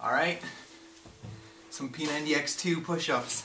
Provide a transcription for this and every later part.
All right, some P90x2 push-ups.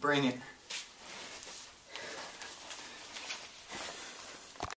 Bring it.